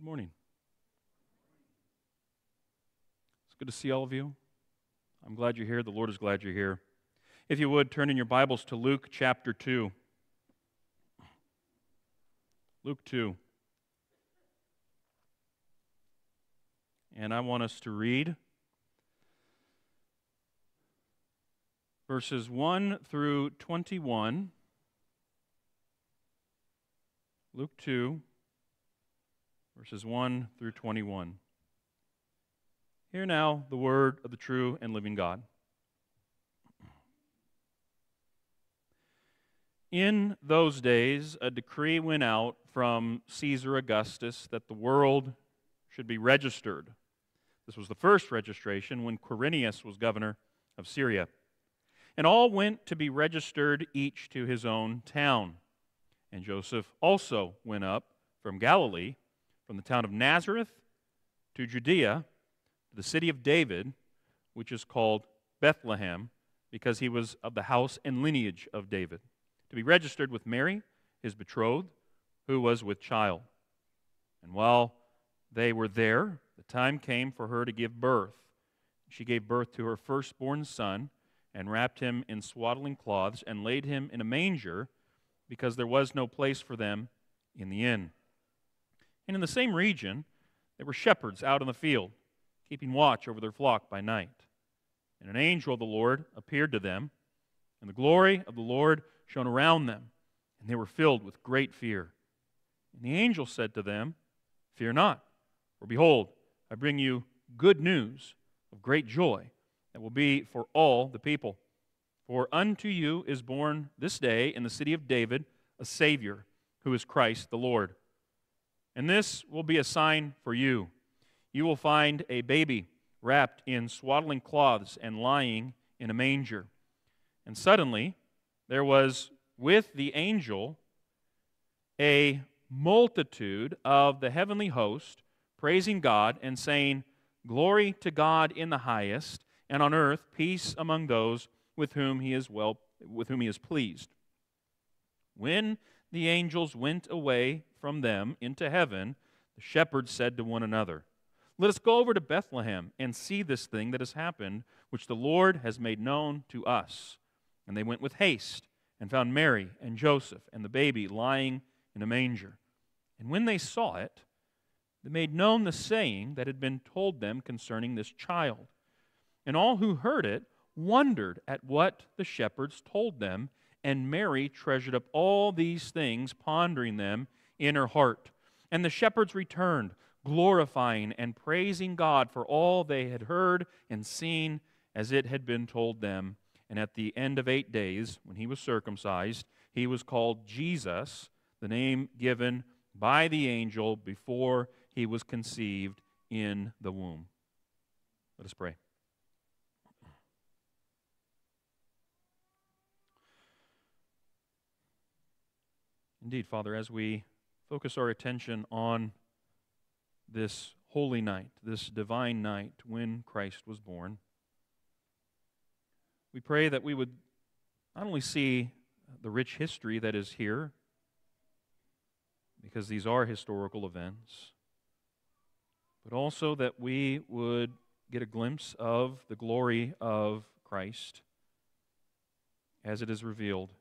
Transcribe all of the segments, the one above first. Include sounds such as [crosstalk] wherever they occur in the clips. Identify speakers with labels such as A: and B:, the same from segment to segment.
A: Good morning. It's good to see all of you. I'm glad you're here. The Lord is glad you're here. If you would, turn in your Bibles to Luke chapter 2. Luke 2. And I want us to read verses 1 through 21. Luke 2, verses 1 through 21. Hear now the word of the true and living God. In those days, a decree went out from Caesar Augustus that the world should be registered. This was the first registration when Quirinius was governor of Syria. And all went to be registered, each to his own town. And Joseph also went up from Galilee, from the town of Nazareth to Judea, to the city of David, which is called Bethlehem, because he was of the house and lineage of David, to be registered with Mary, his betrothed, who was with child. And while they were there, the time came for her to give birth. She gave birth to her firstborn son, and wrapped him in swaddling cloths, and laid him in a manger because there was no place for them in the inn. And in the same region, there were shepherds out in the field, keeping watch over their flock by night. And an angel of the Lord appeared to them, and the glory of the Lord shone around them, and they were filled with great fear. And the angel said to them, Fear not, for behold, I bring you good news of great joy that will be for all the people. For unto you is born this day in the city of David a Savior, who is Christ the Lord. And this will be a sign for you. You will find a baby wrapped in swaddling cloths and lying in a manger. And suddenly there was with the angel a multitude of the heavenly host praising God and saying, Glory to God in the highest, and on earth peace among those with whom he is well with whom he is pleased. When the angels went away from them into heaven, the shepherds said to one another, Let us go over to Bethlehem and see this thing that has happened, which the Lord has made known to us. And they went with haste and found Mary and Joseph and the baby lying in a manger. And when they saw it, they made known the saying that had been told them concerning this child. And all who heard it wondered at what the shepherds told them, and Mary treasured up all these things, pondering them in her heart. And the shepherds returned, glorifying and praising God for all they had heard and seen as it had been told them. And at the end of eight days, when he was circumcised, he was called Jesus, the name given by the angel before he was conceived in the womb. Let us pray. Indeed, Father, as we focus our attention on this holy night, this divine night when Christ was born, we pray that we would not only see the rich history that is here, because these are historical events, but also that we would get a glimpse of the glory of Christ as it is revealed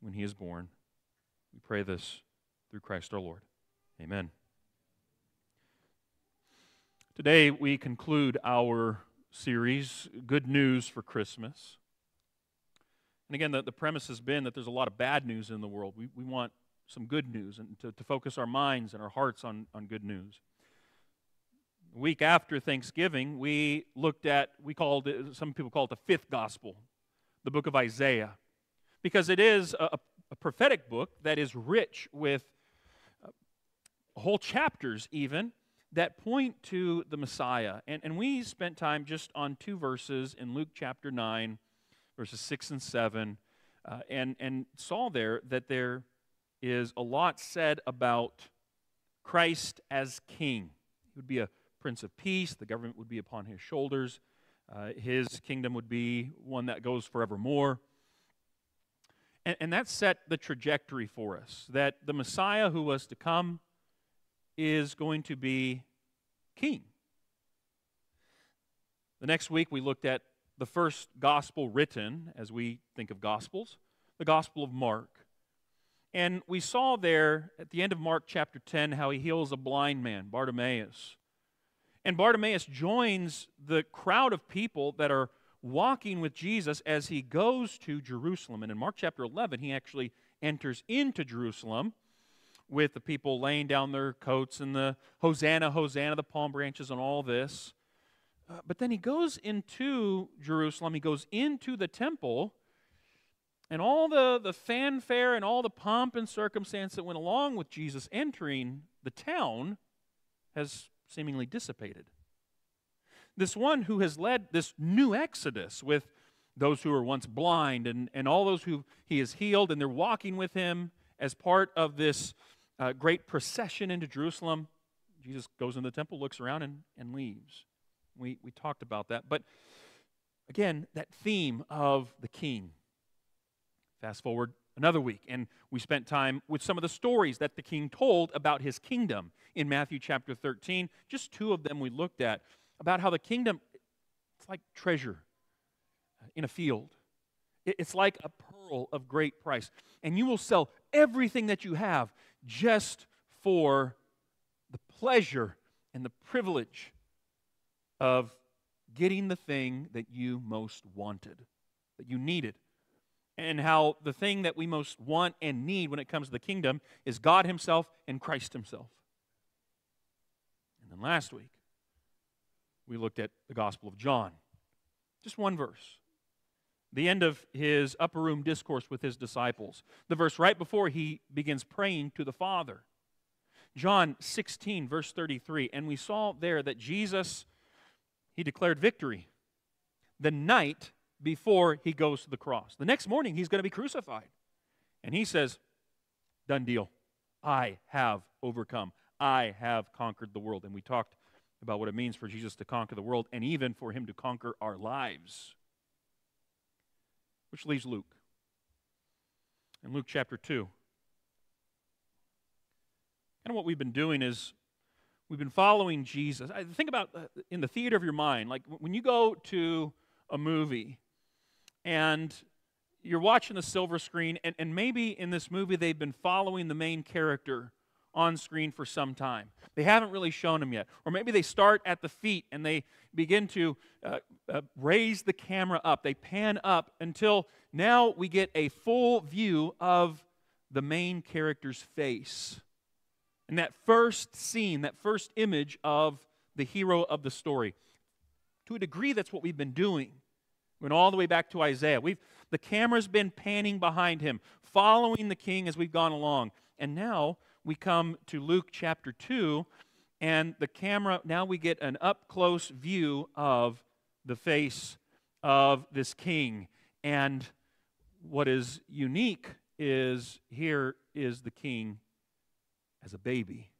A: when he is born. We pray this through Christ our Lord. Amen. Today we conclude our series, Good News for Christmas. And again, the, the premise has been that there's a lot of bad news in the world. We, we want some good news and to, to focus our minds and our hearts on, on good news. Week after Thanksgiving, we looked at, we called it, some people call it the fifth gospel, the book of Isaiah, because it is a, a prophetic book that is rich with uh, whole chapters, even, that point to the Messiah. And, and we spent time just on two verses in Luke chapter 9, verses 6 and 7, uh, and, and saw there that there is a lot said about Christ as king. He would be a prince of peace, the government would be upon his shoulders, uh, his kingdom would be one that goes forevermore. And, and that set the trajectory for us that the Messiah who was to come is going to be king. The next week, we looked at the first gospel written, as we think of gospels, the Gospel of Mark. And we saw there at the end of Mark chapter 10 how he heals a blind man, Bartimaeus. And Bartimaeus joins the crowd of people that are walking with Jesus as he goes to Jerusalem. And in Mark chapter 11, he actually enters into Jerusalem with the people laying down their coats and the Hosanna, Hosanna, the palm branches, and all this. Uh, but then he goes into Jerusalem, he goes into the temple, and all the, the fanfare and all the pomp and circumstance that went along with Jesus entering the town has seemingly dissipated. This one who has led this new exodus with those who were once blind and, and all those who he has healed, and they're walking with him as part of this uh, great procession into Jerusalem. Jesus goes into the temple, looks around, and, and leaves. We, we talked about that. But again, that theme of the king. Fast forward another week, and we spent time with some of the stories that the king told about his kingdom in Matthew chapter 13. Just two of them we looked at about how the kingdom it's like treasure in a field. It's like a pearl of great price. And you will sell everything that you have just for the pleasure and the privilege of getting the thing that you most wanted, that you needed. And how the thing that we most want and need when it comes to the kingdom is God Himself and Christ Himself. And then last week, we looked at the Gospel of John. Just one verse. The end of his upper room discourse with his disciples. The verse right before he begins praying to the Father. John 16, verse 33. And we saw there that Jesus he declared victory the night before he goes to the cross. The next morning, he's going to be crucified. And he says, Done deal. I have overcome. I have conquered the world. And we talked about what it means for Jesus to conquer the world and even for him to conquer our lives. Which leaves Luke. In Luke chapter 2. And what we've been doing is We've been following Jesus. I think about uh, in the theater of your mind, like when you go to a movie and you're watching the silver screen, and, and maybe in this movie they've been following the main character on screen for some time. They haven't really shown him yet. Or maybe they start at the feet and they begin to uh, uh, raise the camera up. They pan up until now we get a full view of the main character's face. And that first scene, that first image of the hero of the story. To a degree, that's what we've been doing. Went all the way back to Isaiah. We've, the camera's been panning behind him, following the king as we've gone along. And now we come to Luke chapter 2, and the camera, now we get an up close view of the face of this king. And what is unique is here is the king as a baby.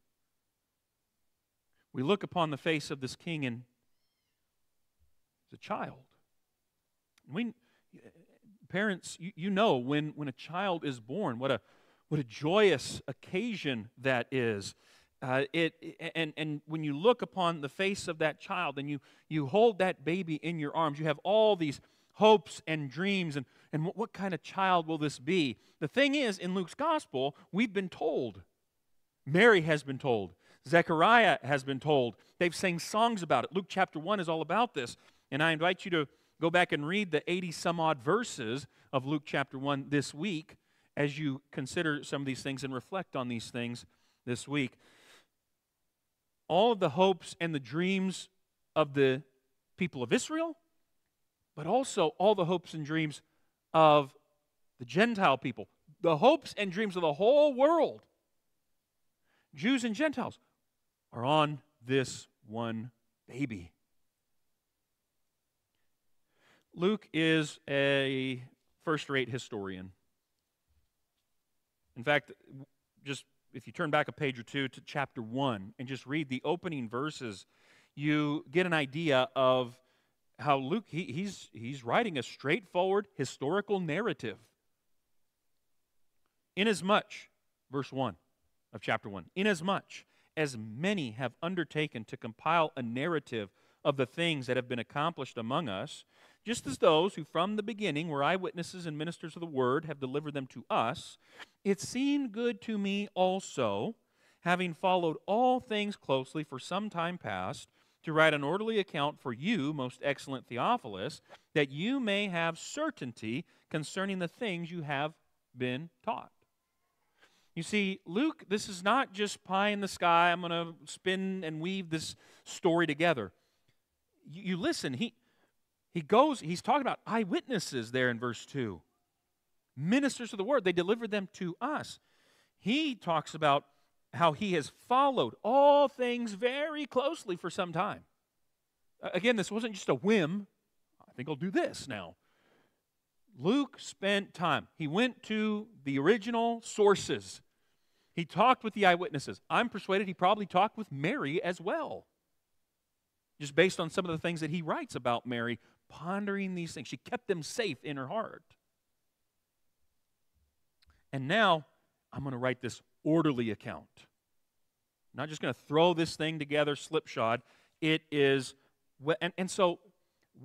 A: We look upon the face of this king and as a child. We, parents, you, you know when, when a child is born, what a, what a joyous occasion that is. Uh, it, and, and when you look upon the face of that child and you, you hold that baby in your arms, you have all these hopes and dreams and, and what, what kind of child will this be? The thing is, in Luke's gospel, we've been told Mary has been told. Zechariah has been told. They've sang songs about it. Luke chapter 1 is all about this. And I invite you to go back and read the 80 some odd verses of Luke chapter 1 this week as you consider some of these things and reflect on these things this week. All of the hopes and the dreams of the people of Israel, but also all the hopes and dreams of the Gentile people, the hopes and dreams of the whole world Jews and Gentiles, are on this one baby. Luke is a first rate historian. In fact, just if you turn back a page or two to chapter 1 and just read the opening verses, you get an idea of how Luke, he, he's, he's writing a straightforward historical narrative. Inasmuch, verse 1, of chapter 1. Inasmuch as many have undertaken to compile a narrative of the things that have been accomplished among us, just as those who from the beginning were eyewitnesses and ministers of the word have delivered them to us, it seemed good to me also, having followed all things closely for some time past, to write an orderly account for you, most excellent Theophilus, that you may have certainty concerning the things you have been taught. You see, Luke, this is not just pie in the sky. I'm going to spin and weave this story together. You, you, listen, he, he goes, he's talking about eyewitnesses there in verse 2. Ministers of the word, they delivered them to us. He talks about how he has followed all things very closely for some time. Again, this wasn't just a whim. I think I'll do this now. Luke spent time. He went to the original sources. He talked with the eyewitnesses. I'm persuaded he probably talked with Mary as well. Just based on some of the things that he writes about Mary, pondering these things. She kept them safe in her heart. And now I'm going to write this orderly account. I'm not just going to throw this thing together slipshod. It is, and, and so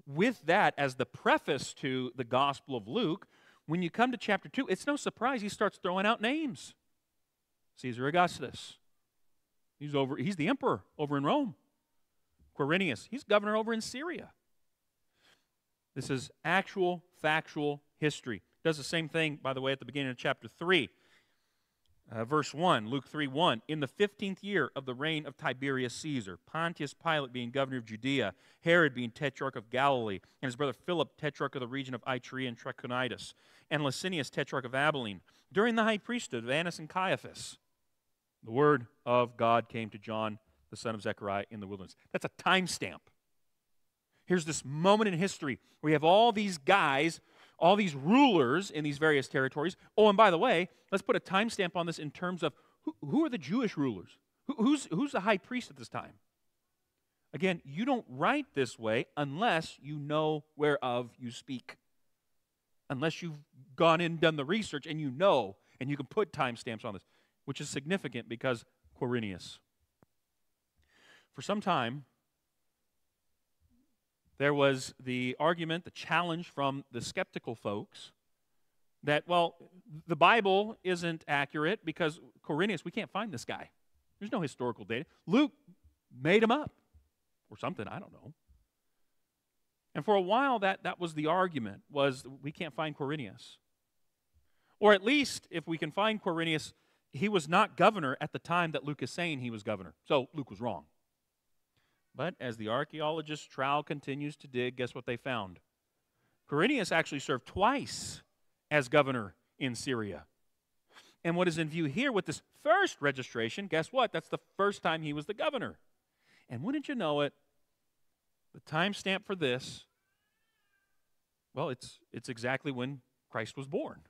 A: with that as the preface to the Gospel of Luke, when you come to chapter 2, it's no surprise he starts throwing out names. Caesar Augustus. He's over he's the emperor over in Rome. Quirinius, he's governor over in Syria. This is actual factual history. Does the same thing, by the way, at the beginning of chapter 3. Uh, verse 1, Luke 3 1. In the 15th year of the reign of Tiberius Caesar, Pontius Pilate being governor of Judea, Herod being tetrarch of Galilee, and his brother Philip, tetrarch of the region of Ituraea and Trachonitis, and Lysanias, tetrarch of Abilene, during the high priesthood of Annas and Caiaphas, the word of God came to John, the son of Zechariah, in the wilderness. That's a timestamp. Here's this moment in history where you have all these guys, all these rulers in these various territories. Oh, and by the way, let's put a timestamp on this in terms of who, who are the Jewish rulers? Who, who's, who's the high priest at this time? Again, you don't write this way unless you know whereof you speak. Unless you've gone in and done the research and you know and you can put timestamps on this which is significant because Quirinius. For some time, there was the argument, the challenge from the skeptical folks that, well, the Bible isn't accurate because Quirinius, we can't find this guy. There's no historical data. Luke made him up or something, I don't know. And for a while, that, that was the argument, was we can't find Quirinius. Or at least, if we can find Quirinius, he was not governor at the time that Luke is saying he was governor. So Luke was wrong. But as the archaeologist's trowel continues to dig, guess what they found? Quirinius actually served twice as governor in Syria. And what is in view here with this first registration, guess what? That's the first time he was the governor. And wouldn't you know it, the timestamp for this, well, it's, it's exactly when Christ was born.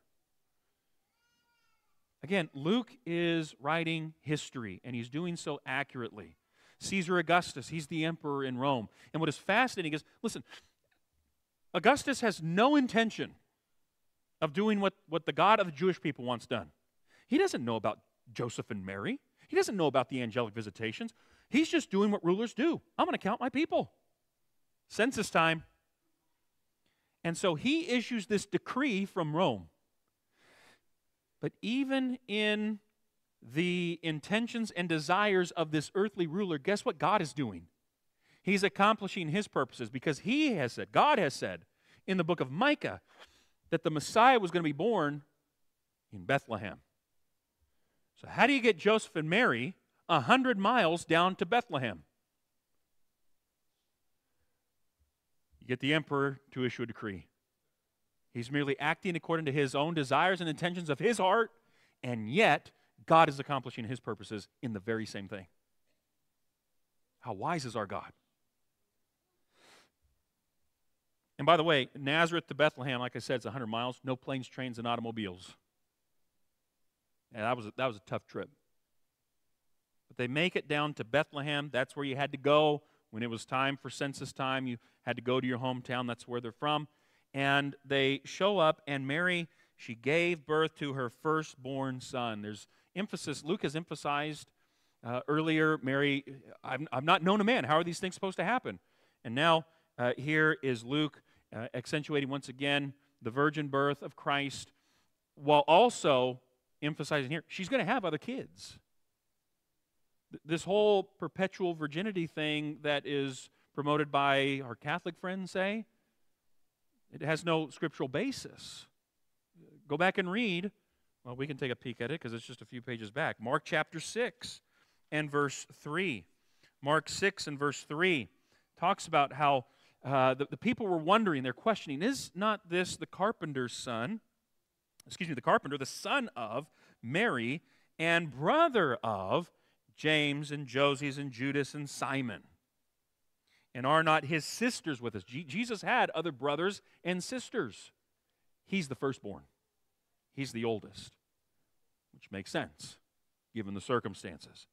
A: Again, Luke is writing history, and he's doing so accurately. Caesar Augustus, he's the emperor in Rome. And what is fascinating is listen, Augustus has no intention of doing what, what the God of the Jewish people wants done. He doesn't know about Joseph and Mary, he doesn't know about the angelic visitations. He's just doing what rulers do. I'm going to count my people. Census time. And so he issues this decree from Rome but even in the intentions and desires of this earthly ruler, guess what God is doing? He's accomplishing his purposes because he has said, God has said in the book of Micah, that the Messiah was going to be born in Bethlehem. So, how do you get Joseph and Mary a hundred miles down to Bethlehem? You get the emperor to issue a decree. He's merely acting according to his own desires and intentions of his heart, and yet God is accomplishing his purposes in the very same thing. How wise is our God? And by the way, Nazareth to Bethlehem, like I said, it's 100 miles, no planes, trains, and automobiles. And that was a, that was a tough trip. But they make it down to Bethlehem. That's where you had to go when it was time for census time. You had to go to your hometown. That's where they're from and they show up, and Mary, she gave birth to her firstborn son. There's emphasis, Luke has emphasized uh, earlier, Mary, I've, I've not known a man. How are these things supposed to happen? And now, uh, here is Luke uh, accentuating once again the virgin birth of Christ while also emphasizing here she's going to have other kids. This whole perpetual virginity thing that is promoted by our Catholic friends say, it has no scriptural basis. Go back and read. Well, we can take a peek at it because it's just a few pages back. Mark chapter 6 and verse 3. Mark 6 and verse 3 talks about how uh, the, the people were wondering, they're questioning, is not this the carpenter's son? Excuse me, the carpenter, the son of Mary and brother of James and Joses and Judas and Simon? And are not his sisters with us? G- Jesus had other brothers and sisters. He's the firstborn, he's the oldest, which makes sense given the circumstances.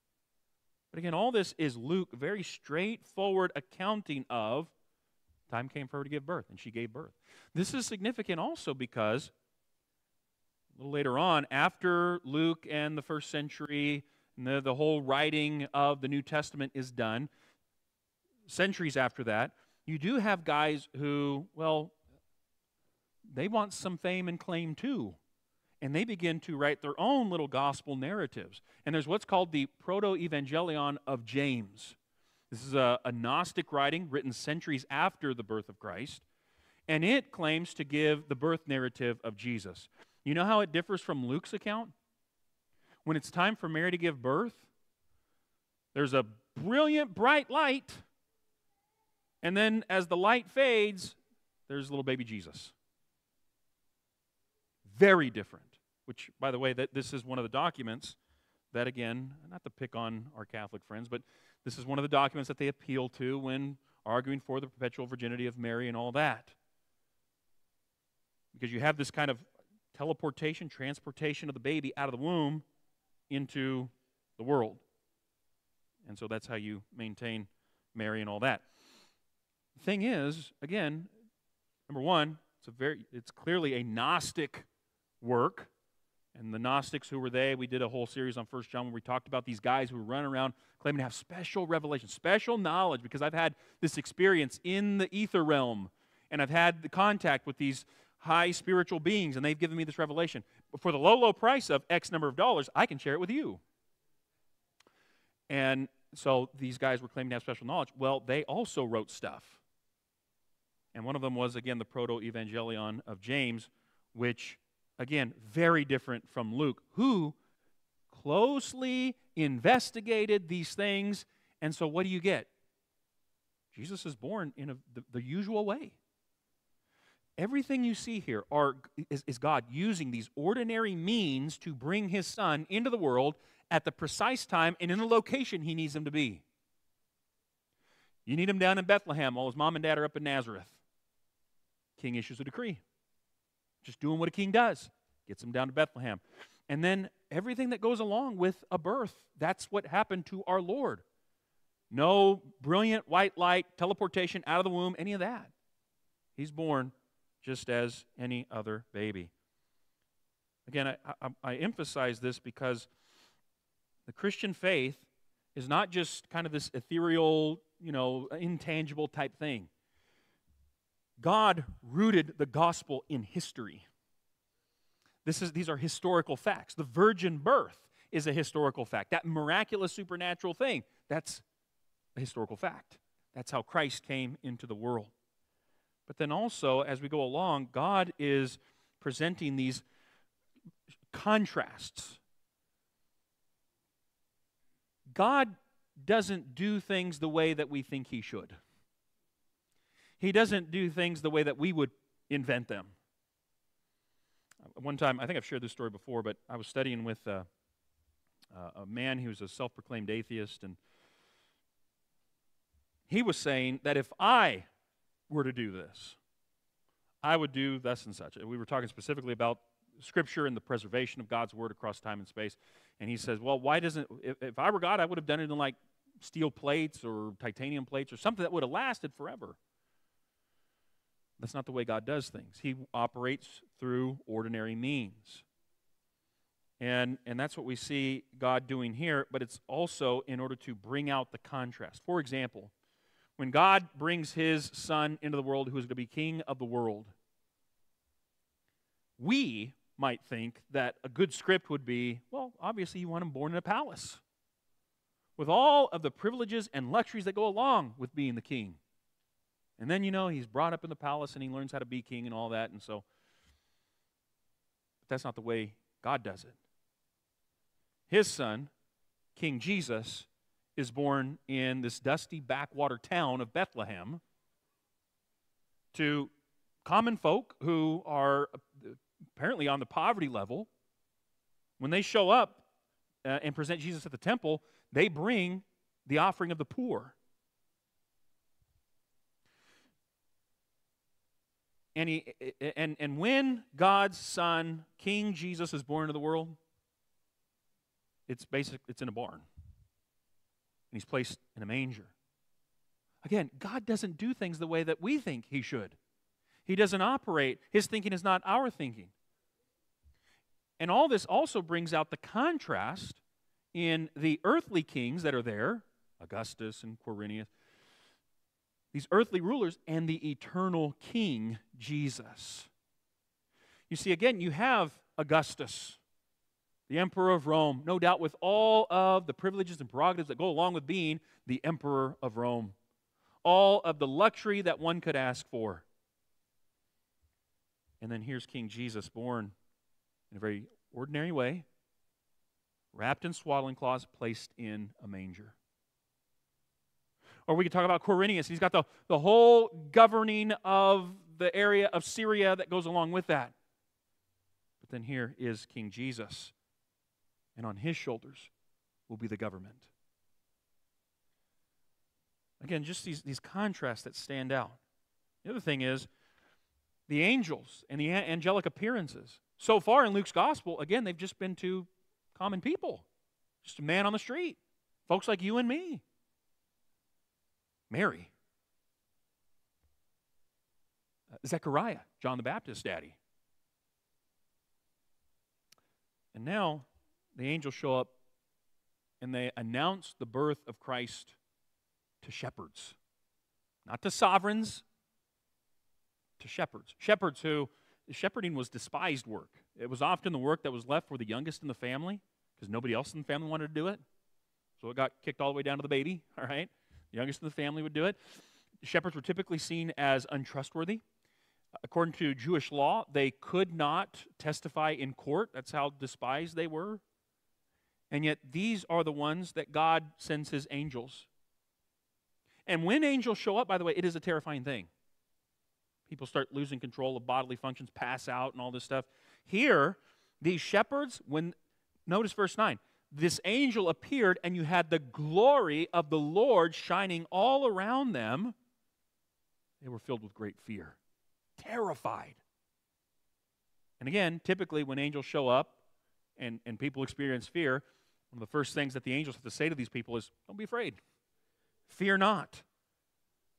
A: But again, all this is Luke very straightforward accounting of time came for her to give birth, and she gave birth. This is significant also because a little later on, after Luke and the first century, the, the whole writing of the New Testament is done, centuries after that, you do have guys who, well, they want some fame and claim too and they begin to write their own little gospel narratives. And there's what's called the Proto Evangelion of James. This is a, a, Gnostic writing written centuries after the birth of Christ, and it claims to give the birth narrative of Jesus. You know how it differs from Luke's account? When it's time for Mary to give birth, there's a brilliant, bright light, and then as the light fades, there's little baby Jesus. Very different which, by the way, that this is one of the documents that, again, not to pick on our Catholic friends, but this is one of the documents that they appeal to when arguing for the perpetual virginity of Mary and all that. Because you have this kind of teleportation, transportation of the baby out of the womb into the world. And so that's how you maintain Mary and all that. The thing is, again, number one, it's a very it's clearly a Gnostic work. And the Gnostics, who were they? We did a whole series on First John where we talked about these guys who run around claiming to have special revelation, special knowledge, because I've had this experience in the ether realm, and I've had the contact with these high spiritual beings, and they've given me this revelation. But for the low, low price of X number of dollars, I can share it with you. And so these guys were claiming to have special knowledge. Well, they also wrote stuff. And one of them was, again, the Proto Evangelion of James, which Again, very different from Luke, who closely investigated these things. And so, what do you get? Jesus is born in a, the, the, usual way. Everything you see here are, is, is God using these ordinary means to bring his son into the world at the precise time and in the location he needs him to be. You need him down in Bethlehem while his mom and dad are up in Nazareth. King issues a decree. Just doing what a king does. Gets him down to Bethlehem. And then everything that goes along with a birth. That's what happened to our Lord. No brilliant white light, teleportation out of the womb, any of that. He's born just as any other baby. Again, I, I, I, emphasize this because the Christian faith is not just kind of this ethereal, you know, intangible type thing. God rooted the gospel in history. This is, these are historical facts. The virgin birth is a historical fact. That miraculous supernatural thing, that's a historical fact. That's how Christ came into the world. But then also, as we go along, God is presenting these contrasts. God doesn't do things the way that we think He should. He doesn't do things the way that we would invent them. One time, I think I've shared this story before, but I was studying with uh, uh, a man who was a self proclaimed atheist, and he was saying that if I were to do this, I would do thus and such. And we were talking specifically about Scripture and the preservation of God's Word across time and space. And he says, Well, why doesn't, if, if I were God, I would have done it in like steel plates or titanium plates or something that would have lasted forever. That's not the way God does things. He operates through ordinary means. And, and that's what we see God doing here, but it's also in order to bring out the contrast. For example, when God brings his son into the world who is going to be king of the world, we might think that a good script would be well, obviously, you want him born in a palace with all of the privileges and luxuries that go along with being the king. And then, you know, he's brought up in the palace and he learns how to be king and all that. And so, but that's not the way God does it. His son, King Jesus, is born in this dusty backwater town of Bethlehem to common folk who are apparently on the poverty level. When they show up uh, and present Jesus at the temple, they bring the offering of the poor. And, he, eh, eh, eh, and, and when God's Son, King Jesus, is born into the world, it's basic, it's in a barn. And he's placed in a manger. Again, God doesn't do things the way that we think he should. He doesn't operate, his thinking is not our thinking. And all this also brings out the contrast in the earthly kings that are there, Augustus and Quirinius, these earthly rulers, and the eternal king, Jesus. You see, again, you have Augustus, the emperor of Rome, no doubt with all of the privileges and prerogatives that go along with being the emperor of Rome, all of the luxury that one could ask for. And then here's King Jesus born in a very ordinary way, wrapped in swaddling cloths, placed in a manger. Or we could talk about Quirinius. He's got the, the whole governing of the area of Syria that goes along with that. But then here is King Jesus, and on his shoulders will be the government. Again, just these, these contrasts that stand out. The other thing is the angels and the angelic appearances. So far in Luke's gospel, again, they've just been to common people, just a man on the street, folks like you and me. Mary, uh, Zechariah, John the Baptist's daddy. And now the angels show up and they announce the birth of Christ to shepherds, not to sovereigns, to shepherds. Shepherds who, shepherding was despised work. It was often the work that was left for the youngest in the family because nobody else in the family wanted to do it. So it got kicked all the way down to the baby, [laughs] all right? Youngest in the family would do it. Shepherds were typically seen as untrustworthy. According to Jewish law, they could not testify in court. That's how despised they were. And yet, these are the ones that God sends his angels. And when angels show up, by the way, it is a terrifying thing. People start losing control of bodily functions, pass out, and all this stuff. Here, these shepherds, when Notice verse 9. This angel appeared, and you had the glory of the Lord shining all around them. They were filled with great fear, terrified. And again, typically when angels show up and, and people experience fear, one of the first things that the angels have to say to these people is, Don't be afraid. Fear not.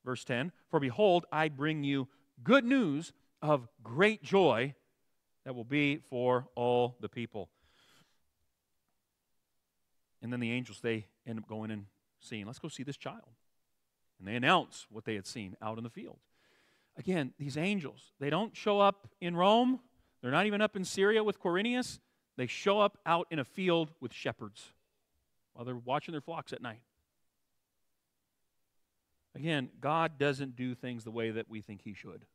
A: Verse 10 For behold, I bring you good news of great joy that will be for all the people. And then the angels, they end up going and seeing, let's go see this child. And they announce what they had seen out in the field. Again, these angels, they don't show up in Rome. They're not even up in Syria with Quirinius. They show up out in a field with shepherds while they're watching their flocks at night. Again, God doesn't do things the way that we think He should,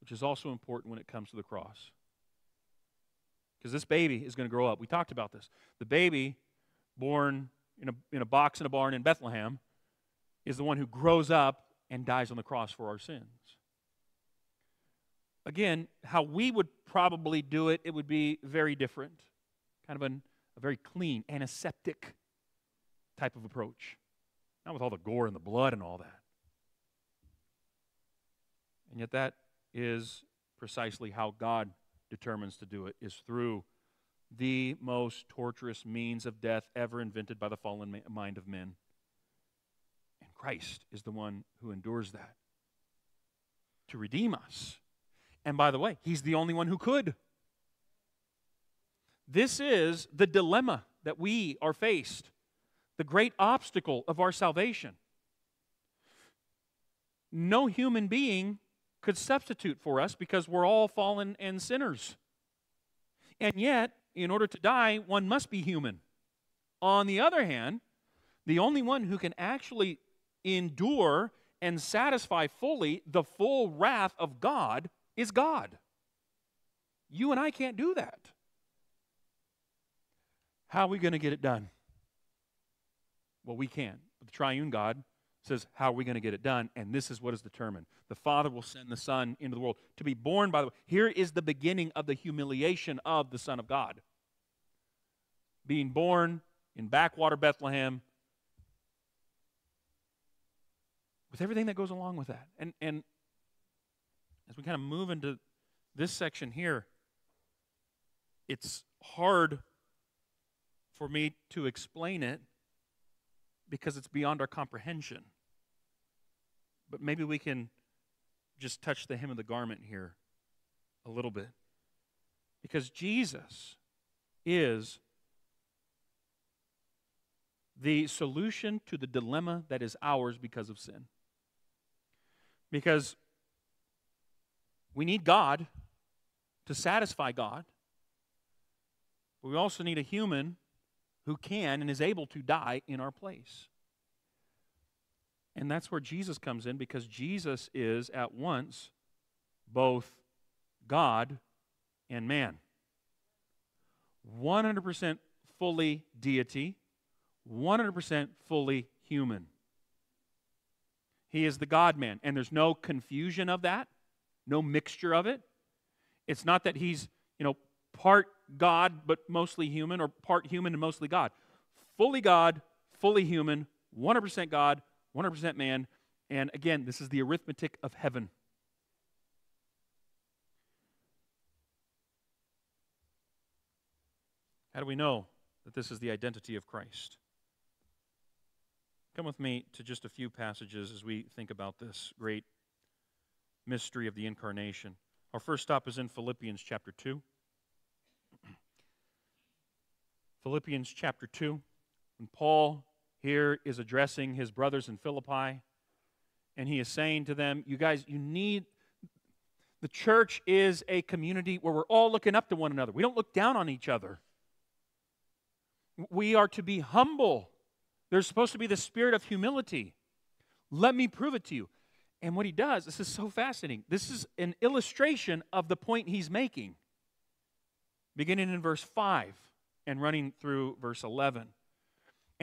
A: which is also important when it comes to the cross because this baby is going to grow up. We talked about this. The baby born in a, in a box in a barn in Bethlehem is the one who grows up and dies on the cross for our sins. Again, how we would probably do it, it would be very different. Kind of an, a very clean, antiseptic type of approach. Not with all the gore and the blood and all that. And yet, that is precisely how God determines to do it is through the most torturous means of death ever invented by the fallen mind of men. And Christ is the one who endures that to redeem us. And by the way, He's the only one who could. This is the dilemma that we are faced, the great obstacle of our salvation. No human being could substitute for us because we're all fallen and sinners. And yet, in order to die, one must be human. On the other hand, the only one who can actually endure and satisfy fully the full wrath of God is God. You and I can't do that. How are we going to get it done? Well, we can. But the triune God says, How are we going to get it done? And this is what is determined. The Father will send the Son into the world to be born, by the way. Here is the beginning of the humiliation of the Son of God. Being born in backwater Bethlehem, with everything that goes along with that. And, and as we kind of move into this section here, it's hard for me to explain it because it's beyond our comprehension. But maybe we can just touch the hem of the garment here a little bit. Because Jesus is the solution to the dilemma that is ours because of sin. Because we need God to satisfy God. But we also need a human who can and is able to die in our place. And that's where Jesus comes in because Jesus is at once both God and man. 100% fully deity, 100% fully human. He is the God man, and there's no confusion of that, no mixture of it. It's not that he's, you know, part God but mostly human or part human and mostly God. Fully God, fully human, 100% God, 100% man. And again, this is the arithmetic of heaven. How do we know that this is the identity of Christ? Come with me to just a few passages as we think about this great mystery of the incarnation. Our first stop is in Philippians chapter 2. [clears throat] Philippians chapter 2. When Paul here is addressing his brothers in Philippi, and he is saying to them, You guys, you need. The church is a community where we're all looking up to one another. We don't look down on each other. We are to be humble there's supposed to be the spirit of humility. Let me prove it to you. And what he does, this is so fascinating. This is an illustration of the point he's making, beginning in verse 5 and running through verse 11.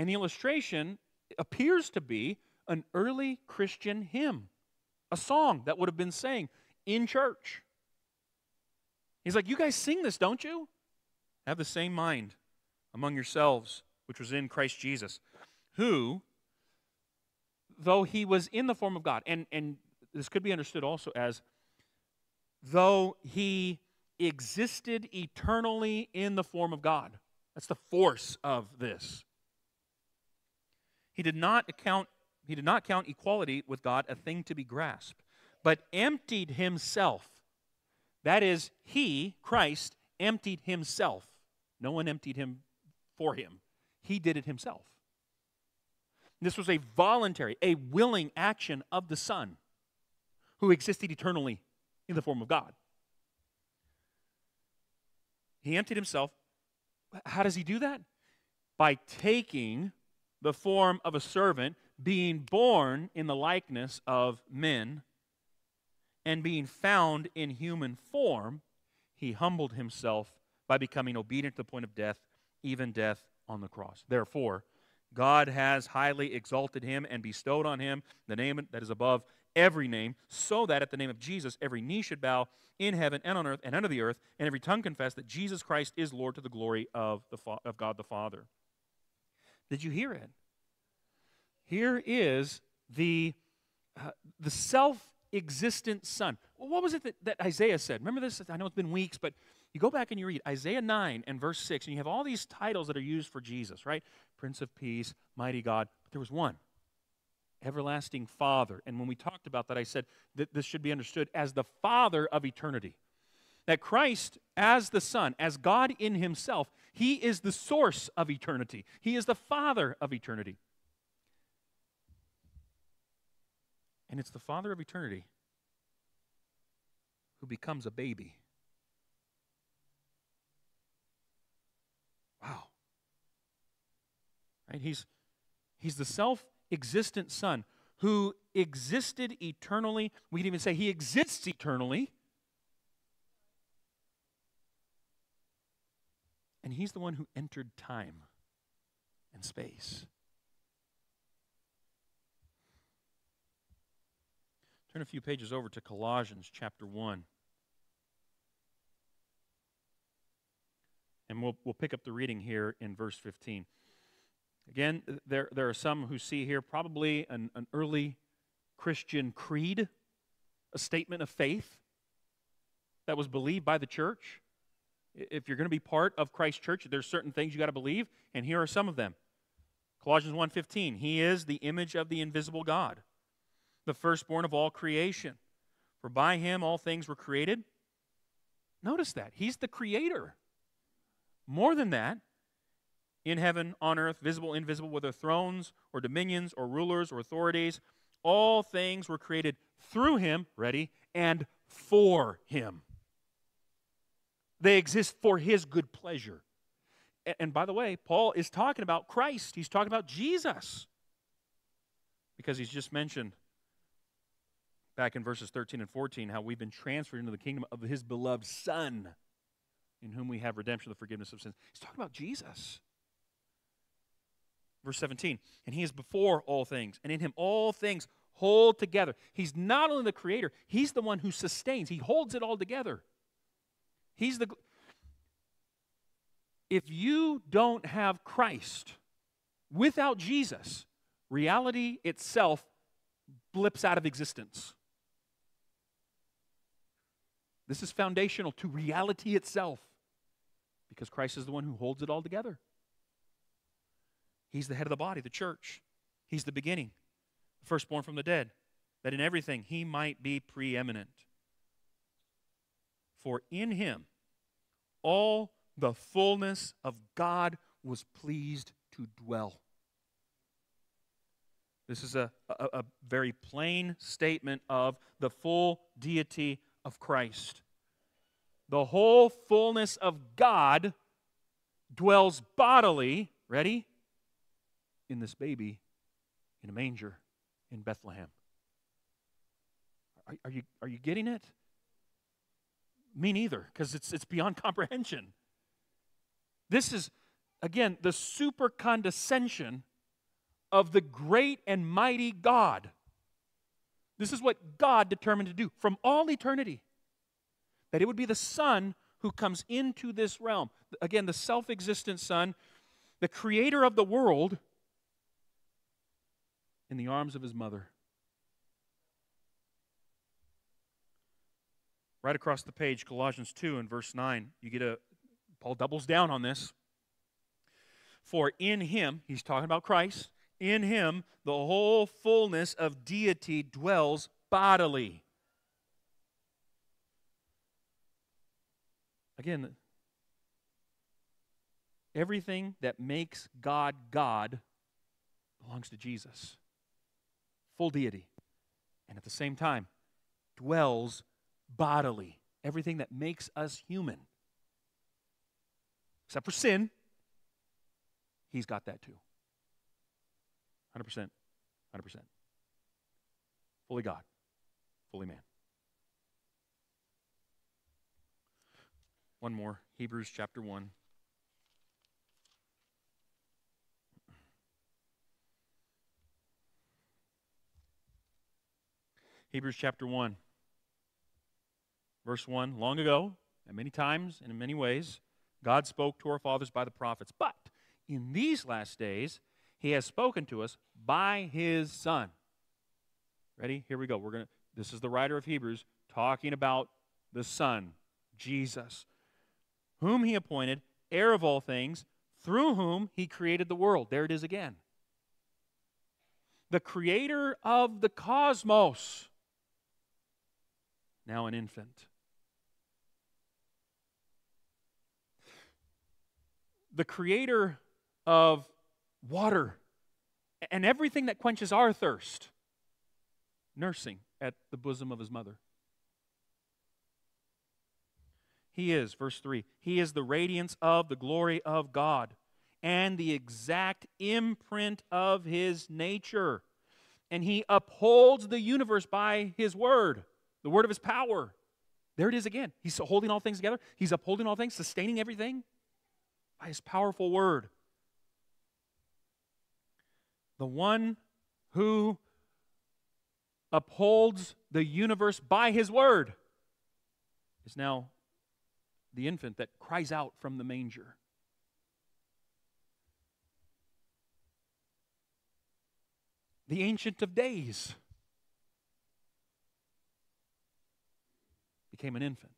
A: And the illustration appears to be an early Christian hymn, a song that would have been sang in church. He's like, You guys sing this, don't you? Have the same mind among yourselves, which was in Christ Jesus who, though he was in the form of God, and, and this could be understood also as though he existed eternally in the form of God. That's the force of this. He did not account he did not count equality with God a thing to be grasped, but emptied himself. That is, he, Christ, emptied himself. No one emptied him for him. He did it himself. This was a voluntary, a willing action of the Son who existed eternally in the form of God. He emptied himself. How does he do that? By taking the form of a servant, being born in the likeness of men, and being found in human form, he humbled himself by becoming obedient to the point of death, even death on the cross. Therefore, God has highly exalted him and bestowed on him the name that is above every name, so that at the name of Jesus every knee should bow in heaven and on earth and under the earth, and every tongue confess that Jesus Christ is Lord to the glory of, the of God the Father. Did you hear it? Here is the, uh, the self existent Son. Well, what was it that, that Isaiah said? Remember this? I know it's been weeks, but you go back and you read Isaiah 9 and verse 6, and you have all these titles that are used for Jesus, right? Prince of Peace, Mighty God. But there was one Everlasting Father. And when we talked about that, I said that this should be understood as the Father of eternity. That Christ, as the Son, as God in Himself, He is the source of eternity, He is the Father of eternity. And it's the Father of eternity who becomes a baby. Wow. Right? He's, he's the self existent Son who existed eternally. We can even say he exists eternally. And he's the one who entered time and space. Turn a few pages over to Colossians chapter 1. And we'll, we'll pick up the reading here in verse 15. Again, there, there are some who see here probably an, an early Christian creed, a statement of faith that was believed by the church. If you're going to be part of Christ's church, there's certain things you got to believe, and here are some of them. Colossians 1:15, he is the image of the invisible God the firstborn of all creation. For by him all things were created. Notice that. He's the creator. More than that, in heaven, on earth, visible, invisible, whether thrones or dominions or rulers or authorities, all things were created through him, ready, and for him. They exist for his good pleasure. And by the way, Paul is talking about Christ. He's talking about Jesus. Because he's just mentioned back in verses 13 and 14 how we've been transferred into the kingdom of his beloved Son, in whom we have redemption, the forgiveness of sins. He's talking about Jesus. Verse 17, and he is before all things, and in him all things hold together. He's not only the creator, he's the one who sustains, he holds it all together. He's the. If you don't have Christ without Jesus, reality itself blips out of existence. This is foundational to reality itself because Christ is the one who holds it all together. He's the head of the body, the church. He's the beginning, the firstborn from the dead, that in everything he might be preeminent. For in him all the fullness of God was pleased to dwell. This is a, a, a, very plain statement of the full deity of Christ. The whole fullness of God dwells bodily, ready? In this baby in a manger in Bethlehem. Are, are you, are you getting it? Me neither, because it's, it's beyond [laughs] comprehension. This is, again, the super condescension of the great and mighty God this is what God determined to do from all eternity. That it would be the Son who comes into this realm. Again, the self existent Son, the creator of the world, in the arms of his mother. Right across the page, Colossians 2 and verse 9, you get a, Paul doubles down on this. For in him, he's talking about Christ, in him, the whole fullness of deity dwells bodily. Again, everything that makes God God belongs to Jesus. Full deity. And at the same time, dwells bodily. Everything that makes us human. Except for sin, he's got that too. 100%. 100%. Fully God, fully man. One more Hebrews chapter 1. Hebrews chapter 1, verse 1. Long ago, and many times and in many ways, God spoke to our fathers by the prophets. But in these last days, he has spoken to us by his son. Ready? Here we go. We're going to this is the writer of Hebrews talking about the son, Jesus, whom he appointed heir of all things, through whom he created the world. There it is again. The creator of the cosmos, now an infant. The creator of water and everything that quenches our thirst, nursing at the bosom of his mother. He is, verse 3, he is the radiance of the glory of God and the exact imprint of his nature. And he upholds the universe by his word, the word of his power. There it is again. He's holding all things together, he's upholding all things, sustaining everything by his powerful word. The one who upholds the universe by his word is now the infant that cries out from the manger. The Ancient of Days became an infant.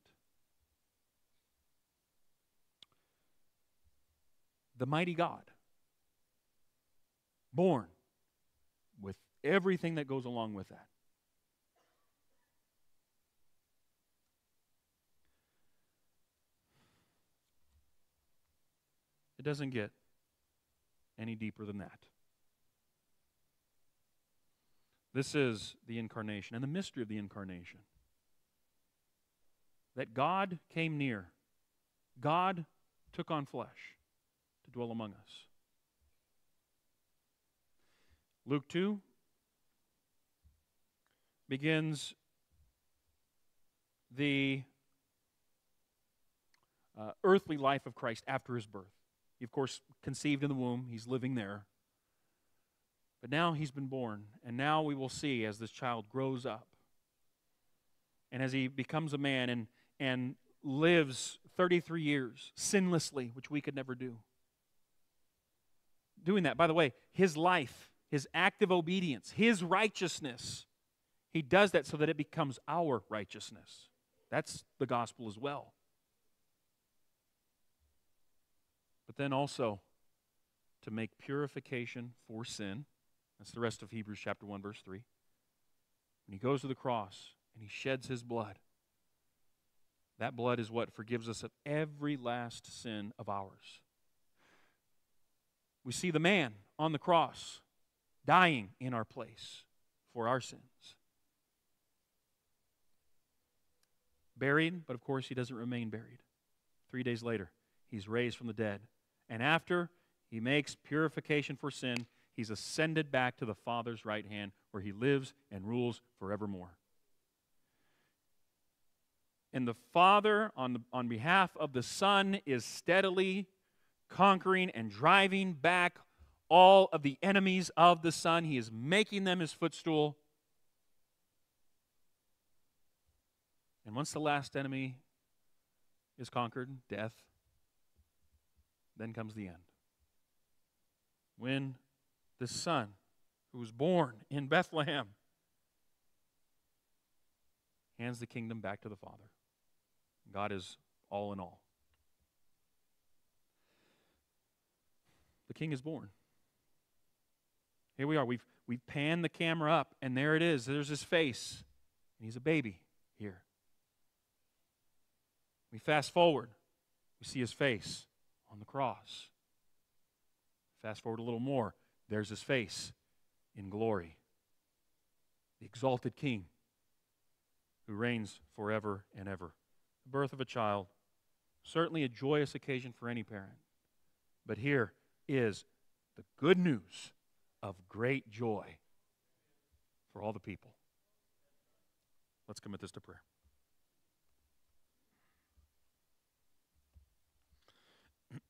A: The mighty God, born with everything that goes along with that. It doesn't get any deeper than that. This is the incarnation and the mystery of the incarnation. That God came near, God took on flesh dwell among us. Luke 2 begins the uh, earthly life of Christ after his birth. He, of course, conceived in the womb, he's living there. But now he's been born, and now we will see as this child grows up and as he becomes a man and, and lives 33 years sinlessly, which we could never do. Doing that, by the way, his life, his active obedience, his righteousness, he does that so that it becomes our righteousness. That's the gospel as well. but then also to make purification for sin. That's the rest of Hebrews chapter 1, verse 3. When he goes to the cross and he sheds his blood, that blood is what forgives us of every last sin of ours. We see the man on the cross dying in our place for our sins. Buried, but of course he doesn't remain buried. Three days later, he's raised from the dead and after he makes purification for sin, he's ascended back to the Father's right hand where he lives and rules forevermore. And the Father, on, the, on behalf of the Son, is steadily conquering and driving back all of the enemies of the Son. He is making them his footstool. And once the last enemy is conquered, death, then comes the end. When the Son, who was born in Bethlehem, hands the kingdom back to the Father. God is all in all. The King is born. Here we are. We've, we've panned the camera up, and there it is. There's his face. And he's a baby here. We fast forward. We see his face on the cross. Fast forward a little more. There's his face in glory. The exalted king who reigns forever and ever. The birth of a child, certainly a joyous occasion for any parent. But here is the good news of great joy for all the people. Let's commit this to prayer.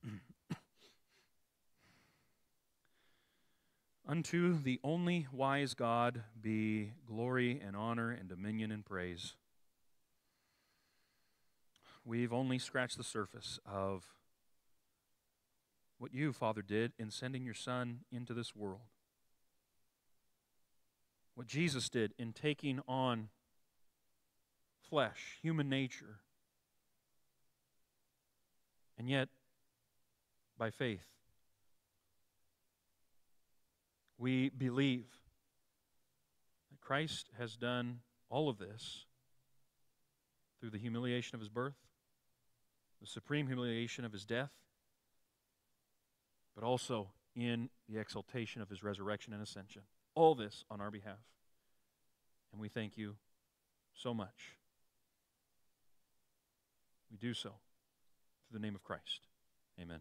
A: [clears throat] Unto the only wise God be glory and honor and dominion and praise. We've only scratched the surface of what you, Father, did in sending your Son into this world. What Jesus did in taking on flesh, human nature. And yet, by faith. We believe that Christ has done all of this through the humiliation of his birth, the supreme humiliation of his death, but also in the exaltation of his resurrection and ascension. All this on our behalf. And we thank you so much. We do so through the name of Christ. Amen.